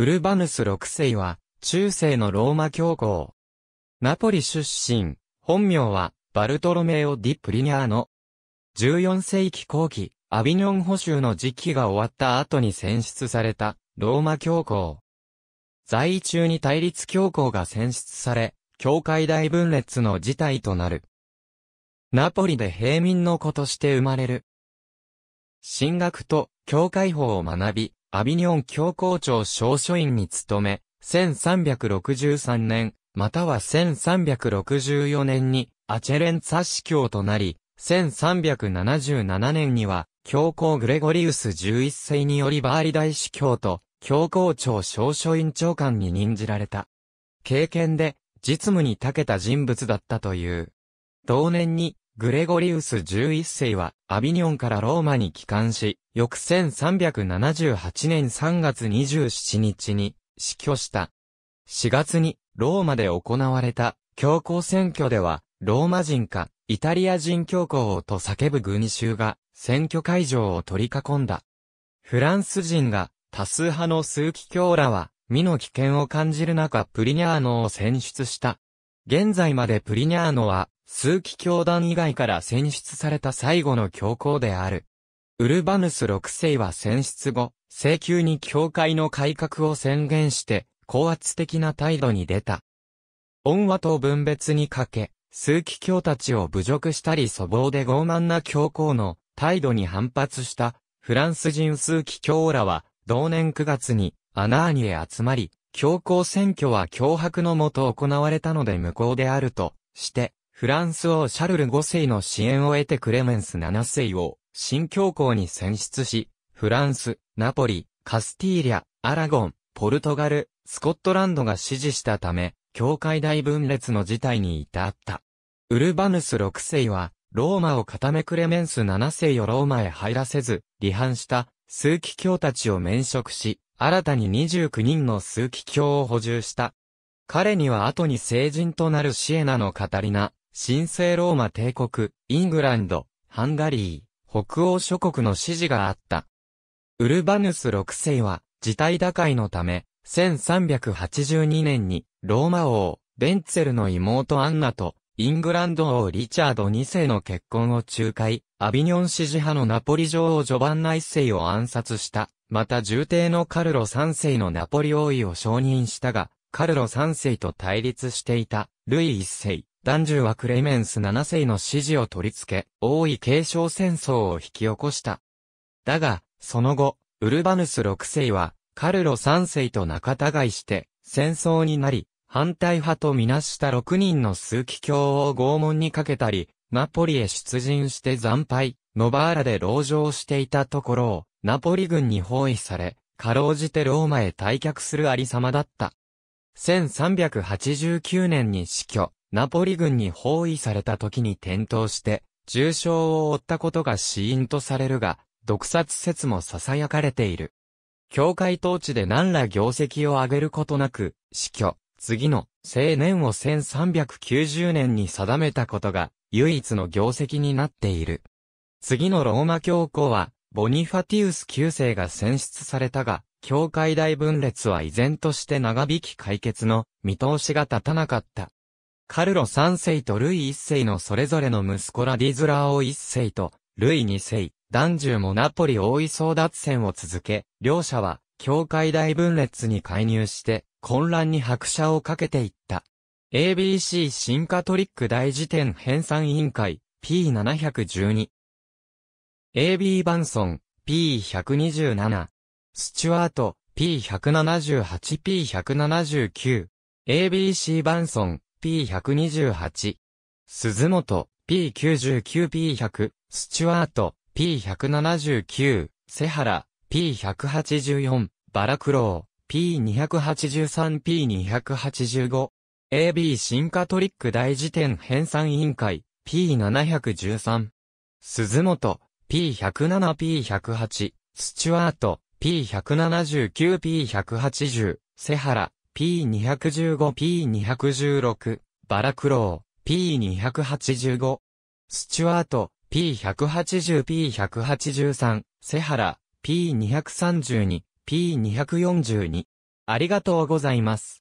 ウルバヌス6世は、中世のローマ教皇。ナポリ出身、本名は、バルトロメオ・ディ・プリニャーノ。14世紀後期、アビニョン保守の時期が終わった後に選出された、ローマ教皇。在位中に対立教皇が選出され、教会大分裂の事態となる。ナポリで平民の子として生まれる。神学と教会法を学び、アビニョン教皇庁証書院に勤め、1363年、または1364年に、アチェレンツァ司教となり、1377年には、教皇グレゴリウス11世によりバーリ大司教と、教皇庁証書院長官に任じられた。経験で、実務に長けた人物だったという。同年に、グレゴリウス11世は、アビニョンからローマに帰還し、翌1378年3月27日に、死去した。4月に、ローマで行われた、教皇選挙では、ローマ人か、イタリア人教皇と叫ぶ群衆が、選挙会場を取り囲んだ。フランス人が、多数派の枢機卿らは、身の危険を感じる中プリニャーノを選出した。現在までプリニャーノは、数奇教団以外から選出された最後の教皇である。ウルバヌス6世は選出後、請求に教会の改革を宣言して、高圧的な態度に出た。恩和と分別にかけ、数奇教たちを侮辱したり粗暴で傲慢な教皇の態度に反発したフランス人数奇教らは同年9月にアナーニへ集まり、教皇選挙は脅迫のもと行われたので無効であるとして、フランス王シャルル5世の支援を得てクレメンス7世を新教皇に選出し、フランス、ナポリ、カスティーリャ、アラゴン、ポルトガル、スコットランドが支持したため、教会大分裂の事態に至った。ウルバヌス6世は、ローマを固めクレメンス7世をローマへ入らせず、離反した数奇教たちを免職し、新たに29人の数奇教を補充した。彼には後に聖人となるシエナのカタリナ、神聖ローマ帝国、イングランド、ハンガリー、北欧諸国の支持があった。ウルバヌス6世は、事態打開のため、1382年に、ローマ王、ベンツェルの妹アンナと、イングランド王リチャード2世の結婚を仲介、アビニョン支持派のナポリ女王ジョバンナ1世を暗殺した。また重帝のカルロ3世のナポリ王位を承認したが、カルロ3世と対立していた、ルイ1世、男獣はクレメンス7世の支持を取り付け、王位継承戦争を引き起こした。だが、その後、ウルバヌス6世は、カルロ3世と仲違いして、戦争になり、反対派とみなした6人の数奇教を拷問にかけたり、ナポリへ出陣して惨敗、ノバーラで籠城していたところを、ナポリ軍に包囲され、かろうじてローマへ退却するありさまだった。1389年に死去。ナポリ軍に包囲された時に転倒して、重傷を負ったことが死因とされるが、毒殺説も囁かれている。教会統治で何ら業績を上げることなく、死去、次の青年を1390年に定めたことが、唯一の業績になっている。次のローマ教皇は、ボニファティウス9世が選出されたが、教会大分裂は依然として長引き解決の見通しが立たなかった。カルロ3世とルイ1世のそれぞれの息子ラディズラー王1世と、ルイ2世、男獣もナポリ王位争奪戦を続け、両者は、教会大分裂に介入して、混乱に拍車をかけていった。ABC 新カトリック大辞典編纂委員会 P712 AB バンソン P127 スチュワート P178 P179 ABC バンソン P128。鈴本 P99P100。スチュワート P179。セハラ P184。バラクロー P283P285。AB 新カトリック大辞典編纂委員会 P713。鈴本 P107P108。スチュワート P179P180。セハラ P215P216、バラクロー、P285、スチュワート、P180P183、セハラ、P232、P242、ありがとうございます。